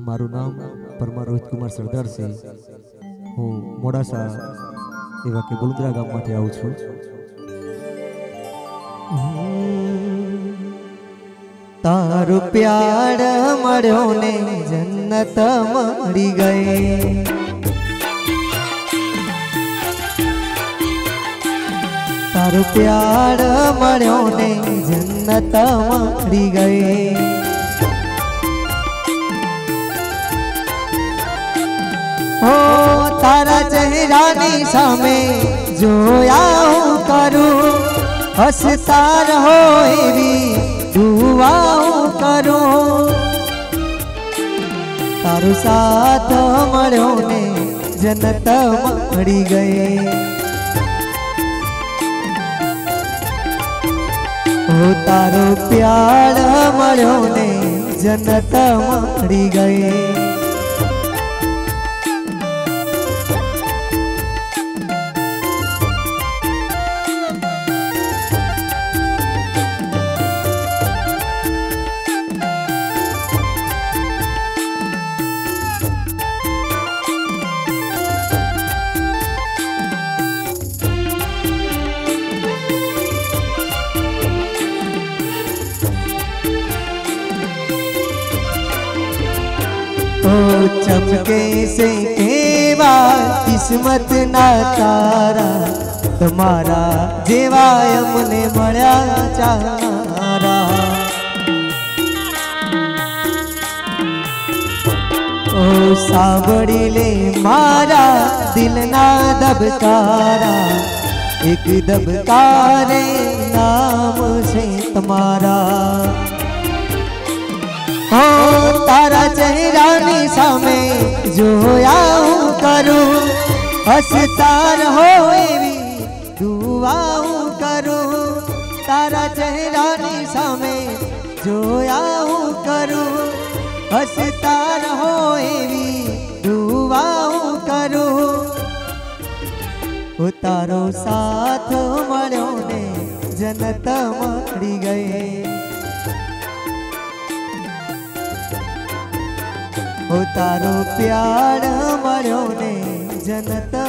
મારું નામ પરમાર રોહિતકુમાર સરદાર છે હું મોડાસા એવા કે બુલદરા ગામમાંથી આવું છું તારો પ્યાર મળ્યો ને જન્નત મળી ગઈ તારો પ્યાર મળ્યો ને જન્નત મળી ગઈ समय में जो आऊँ करूँ हंसता रहो एवी तारू साथ मरो ने जनत मड़ी गए। ओ तारो प्यार मरो ने जनत मड़ी गए। ગઈ ओ चमके से केवा કિસ્મત ના તારા તમારા જેવા અમને મળ્યા ચારા ઓ સાંભળી લે મારા દિલના દબકારા એક દબકારે નામ છે તમારા હો रानी सामे जो होया करू, हसतार हो दुआ तारा चेहरानी सामे जो होया हूँ हसतार होएवी, दुआ हूँ उतारो साथ मरो ने जनता मकड़ी गई उतारो प्यार मरो ने जनता